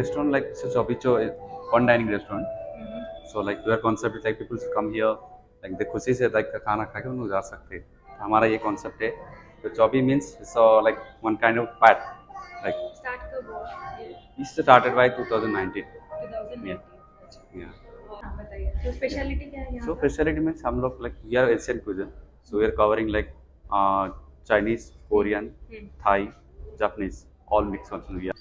restaurant like it's a Chopicho, one dining restaurant. Mm-hmm. So like their concept is like people should come here, like they खुशी से like खाना खा के उन लोग जा सकते हैं हमारा ये concept है तो चौबी means so like one kind of pat like start कब हुआ it started by 2019 2019 yeah हाँ बताइए तो स्पेशलिटी क्या है यहाँ so specialty means हम लोग like we are Asian cuisine so we are covering like uh, Chinese Korean hmm, Thai Japanese all mixed also we are